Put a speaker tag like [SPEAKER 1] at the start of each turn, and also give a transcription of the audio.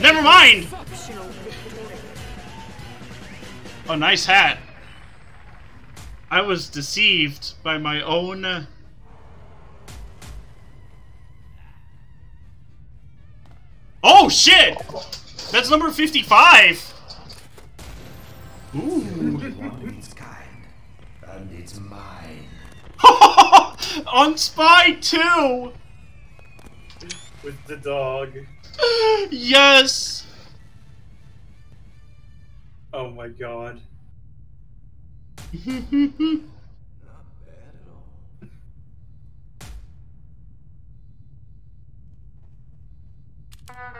[SPEAKER 1] Never mind! Oh, nice hat. I was deceived by my own... uh, Oh, shit! That's number 55! Ooh.
[SPEAKER 2] Its kind, and it's mine.
[SPEAKER 1] On Spy 2!
[SPEAKER 3] With the dog.
[SPEAKER 1] yes!
[SPEAKER 3] Oh my god. Not bad at all.